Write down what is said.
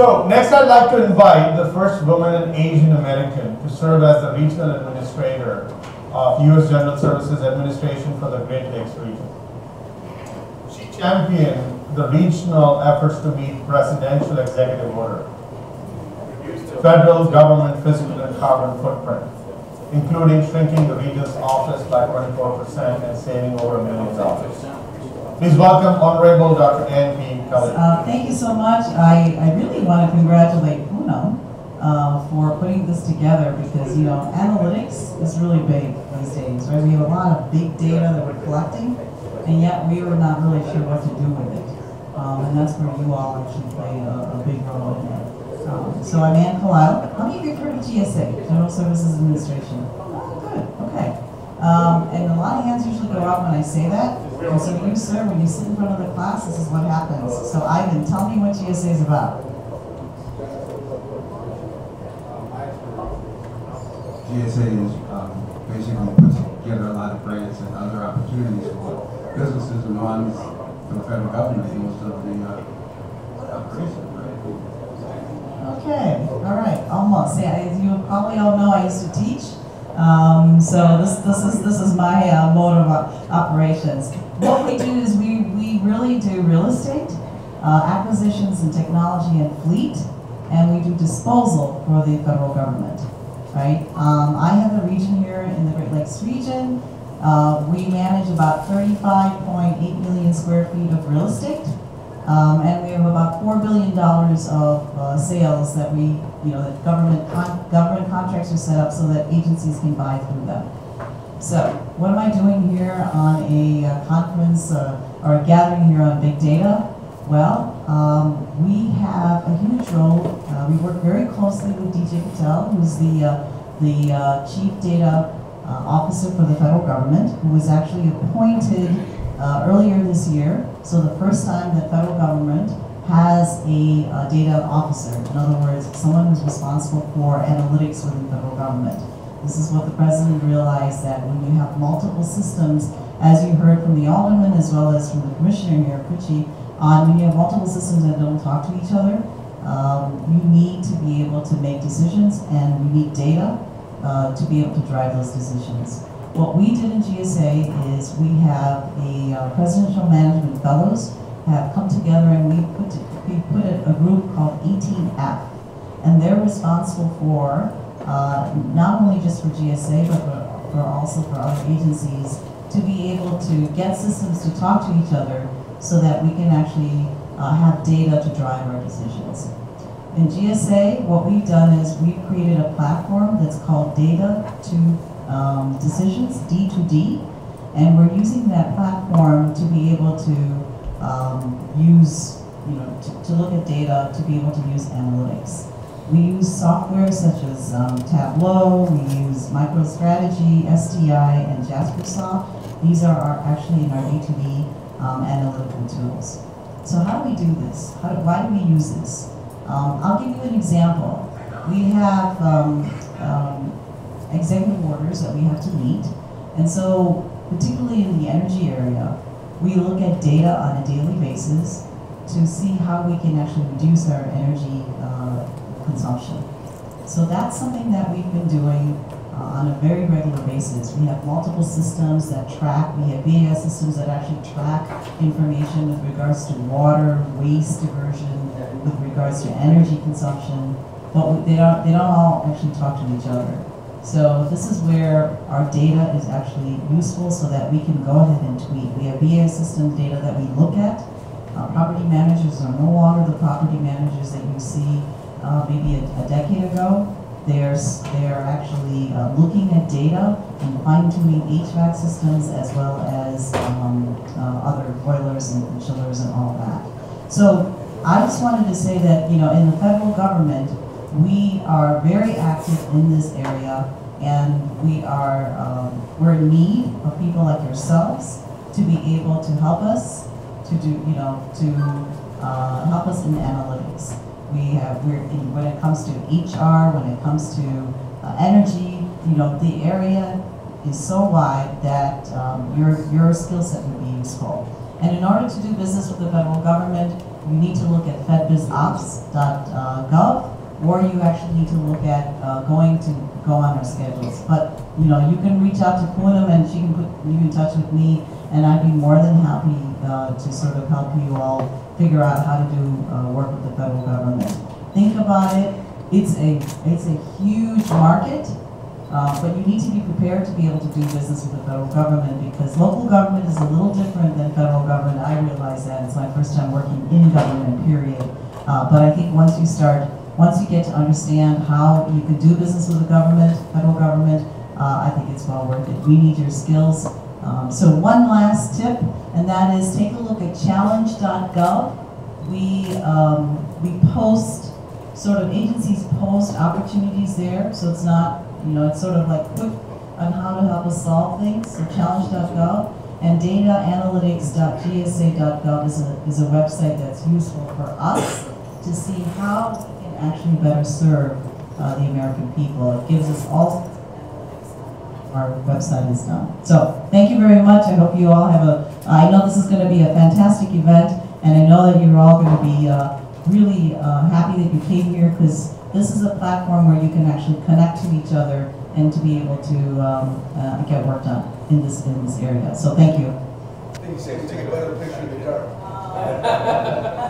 So next I'd like to invite the first woman and Asian American to serve as the regional administrator of U.S. General Services Administration for the Great Lakes region. She championed the regional efforts to meet presidential executive order, federal government fiscal and carbon footprint, including shrinking the region's office by 24% and saving over a million dollars. Please welcome Honorable Dr. Ann P. Kalayil. Uh, thank you so much. I, I really want to congratulate Poonam uh, for putting this together because, you know, analytics is really big these days, right? We have a lot of big data that we're collecting, and yet we were not really sure what to do with it. Um, and that's where you all actually play a, a big role in it. Um, so I'm Ann Kalayil. How many of you heard of GSA, General Services Administration? Oh, good, okay. Um, and a lot of hands usually go up when I say that. And so you, sir, when you sit in front of the class, this is what happens. So Ivan, tell me what GSA is about. GSA is um, basically puts together a lot of grants and other opportunities for businesses and funds for the federal government in most of the uh, operation. Right? Okay, all right, almost. Yeah, as you probably all know, I used to teach. Um, so this this is this is my uh, mode of uh, operations. What we do is we we really do real estate, uh, acquisitions and technology and fleet, and we do disposal for the federal government. Right. Um, I have a region here in the Great Lakes region. Uh, we manage about 35.8 million square feet of real estate. Um, and we have about $4 billion of uh, sales that we, you know, that government, con government contracts are set up so that agencies can buy through them. So, what am I doing here conference uh, or a gathering here on big data? Well, um, we have a huge role. Uh, we work very closely with DJ Patil, who's the, uh, the uh, Chief Data Officer for the federal government, who was actually appointed uh, earlier this year. So the first time that federal government has a uh, data officer, in other words, someone who's responsible for analytics within the federal government. This is what the president realized that when you have multiple systems, as you heard from the alderman as well as from the commissioner here, Kuchi, on when you have multiple systems that don't talk to each other, um, you need to be able to make decisions and you need data uh, to be able to drive those decisions. What we did in GSA is we have a uh, presidential management fellows have come together and we put we put a group called 18F, and they're responsible for uh, not only just for GSA but for, for also for other agencies to be able to get systems to talk to each other so that we can actually uh, have data to drive our decisions. In GSA, what we've done is we've created a platform that's called Data to um, decisions, D2D, and we're using that platform to be able to um, use, you know, to, to, look at data, to be able to use analytics. We use software such as um, Tableau, we use MicroStrategy, STI, and JasperSoft. These are our, actually in our D2D um, analytical tools. So how do we do this? How do, why do we use this? Um, I'll give you an example. We have um, um, executive orders that we have to meet. And so, particularly in the energy area, we look at data on a daily basis to see how we can actually reduce our energy uh, consumption. So that's something that we've been doing uh, on a very regular basis. We have multiple systems that track, we have VAS systems that actually track information with regards to water, waste diversion, with regards to energy consumption, but they don't, they don't all actually talk to each other. So this is where our data is actually useful so that we can go ahead and tweak. We have VA system data that we look at. Uh, property managers are no longer the property managers that you see uh, maybe a, a, decade ago. They're, they're actually uh, looking at data and fine-tuning HVAC systems as well as um, uh, other boilers and chillers and all that. So I just wanted to say that, you know, in the federal government, we are very active in this area and we are um, we're in need of people like yourselves to be able to help us to do you know to uh, help us in analytics we have when it comes to HR when it comes to uh, energy you know the area is so wide that um, your your skill set would be useful and in order to do business with the federal government you need to look at fedbizopps.gov, or you actually need to look at uh, going to go on our schedules. But you know, you can reach out to Poonam, and she can put you in touch with me, and I'd be more than happy uh, to sort of help you all figure out how to do uh, work with the federal government. Think about it. It's a it's a huge market. Uh, but you need to be prepared to be able to do business with the federal government because local government is a little different than federal government. I realize that. It's my first time working in government, period. Uh, but I think once you start, once you get to understand how you can do business with the government, federal government, uh, I think it's well worth it. We need your skills. Um, so one last tip, and that is take a look at challenge.gov. We, um, we post, sort of agencies post opportunities there, so it's not you know, it's sort of like quick on how to help us solve things. So challenge.gov and dataanalytics.gsa.gov is a, is a website that's useful for us to see how we can actually better serve uh, the American people. It gives us all our website is done. So thank you very much. I hope you all have a, I know this is going to be a fantastic event and I know that you're all going to be uh, really uh, happy that you came here because this is a platform where you can actually connect to each other and to be able to um, uh, get work done in this in this area. So thank you. Take a better picture of the car.